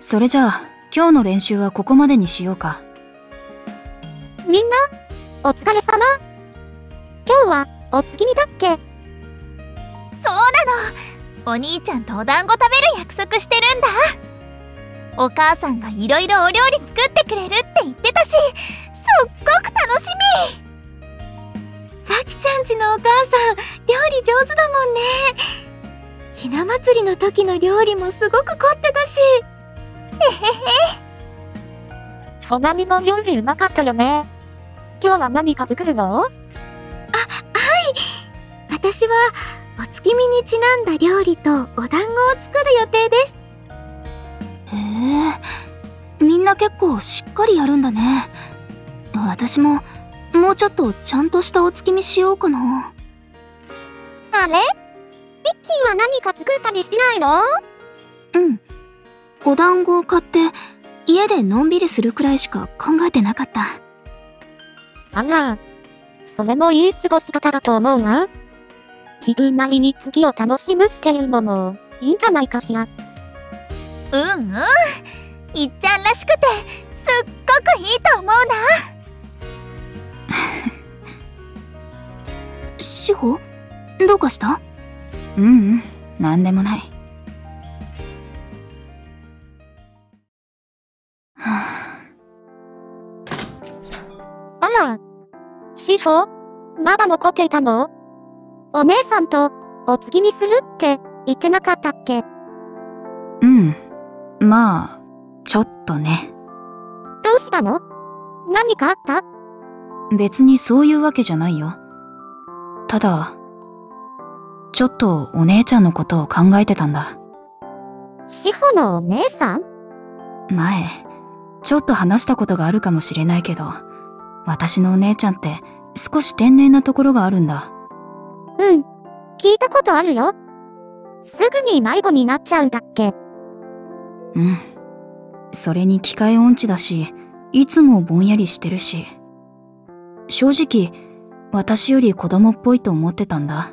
それじゃあ今日の練習はここまでにしようか。みんな、お疲れ様。今日はお月見だっけ？そうなの。お兄ちゃんとお団子食べる約束してるんだ。お母さんがいろいろお料理作ってくれるって言ってたしすっごく楽しみ。さきちゃんちのお母さん料理上手だもんね。ひな祭りの時の料理もすごく凝ってたしへへへほなみの料理うまかったよね。今日は何か作るの？私はお月見にちなんだ料理とお団子を作る予定です。へえ。みんな結構しっかりやるんだね。私ももうちょっとちゃんとしたお月見しようかな。あれ？ミッキーは何か作ったりしないの？うんお団子を買って家でのんびりするくらいしか考えてなかった。あら、それもいい過ごし方だと思うわ。自分なりに次を楽しむっていうのもいいんじゃないかしら。うんうん。いっちゃんらしくてすっごくいいと思うな。志保？どうかした？うんうん。なんでもないあら、シフォまだ残っていたの？お姉さんとお月見するって言ってなかったっけ？うん。まあちょっとね。どうしたの？何かあった？別にそういうわけじゃないよ。ただちょっとお姉ちゃんのことを考えてたんだ。シフォのお姉さん？前ちょっと話したことがあるかもしれないけど私のお姉ちゃんって少し天然なところがあるんだ。うん、聞いたことあるよ。すぐに迷子になっちゃうんだっけ。うん。それに機械音痴だしいつもぼんやりしてるし。正直私より子供っぽいと思ってたんだ。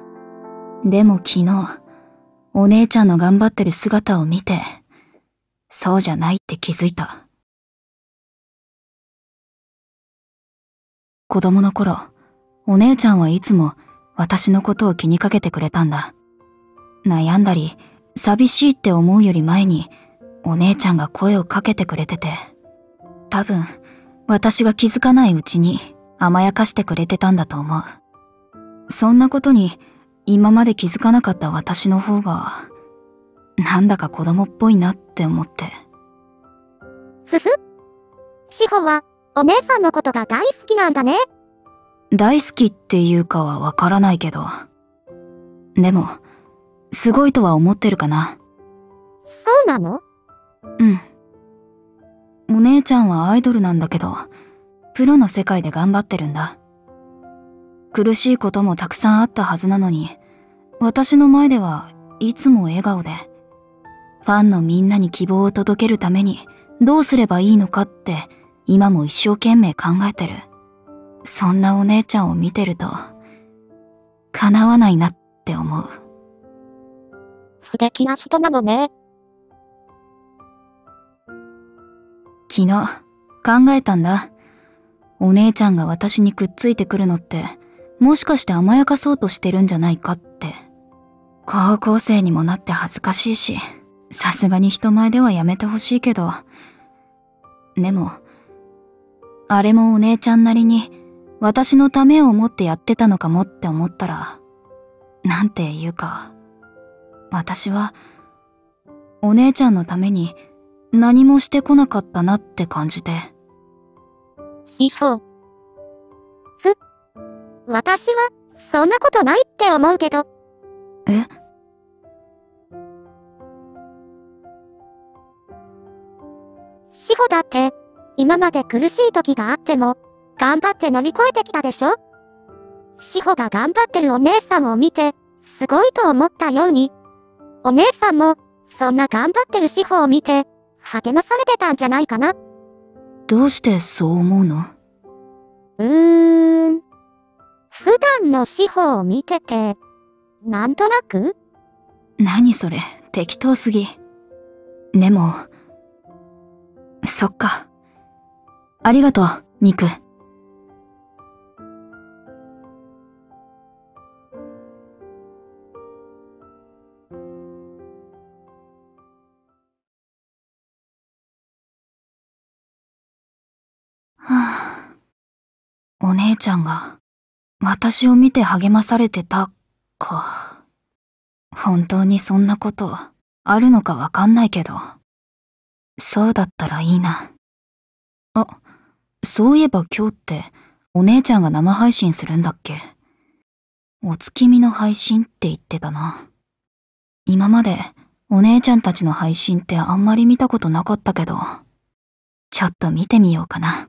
でも昨日お姉ちゃんの頑張ってる姿を見てそうじゃないって気づいた子供の頃お姉ちゃんはいつも私のことを気にかけてくれたんだ。悩んだり寂しいって思うより前にお姉ちゃんが声をかけてくれてて。多分私が気づかないうちに甘やかしてくれてたんだと思う。そんなことに今まで気づかなかった私の方がなんだか子供っぽいなって思って。すすシフォはお姉さんのことが大好きなんだね。大好きっていうかはわからないけど。でもすごいとは思ってるかな。そうなの？うん。お姉ちゃんはアイドルなんだけどプロの世界で頑張ってるんだ。苦しいこともたくさんあったはずなのに私の前ではいつも笑顔でファンのみんなに希望を届けるためにどうすればいいのかって今も一生懸命考えてる。そんなお姉ちゃんを見てると叶わないなって思う。素敵な人なのね。昨日考えたんだ。お姉ちゃんが私にくっついてくるのってもしかして甘やかそうとしてるんじゃないかって。高校生にもなって恥ずかしいしさすがに人前ではやめてほしいけど。でもあれもお姉ちゃんなりに私のためを思ってやってたのかもって思ったらなんていうか。私はお姉ちゃんのために何もしてこなかったなって感じて。シフォ。す、私はそんなことないって思うけど、え？シフォだって今まで苦しい時があっても頑張って乗り越えてきたでしょ？シホが頑張ってるお姉さんを見て、すごいと思ったように、お姉さんも、そんな頑張ってるシホを見て、励まされてたんじゃないかな。どうしてそう思うの？うーん。普段のシホを見てて、なんとなく？何それ適当すぎでもそっか。ありがとう、ミク。はあ、お姉ちゃんが私を見て励まされてたか。本当にそんなことあるのかわかんないけど。そうだったらいいな。そういえば今日ってお姉ちゃんが生配信するんだっけ？お月見の配信って言ってたな。今までお姉ちゃんたちの配信ってあんまり見たことなかったけど、ちょっと見てみようかな。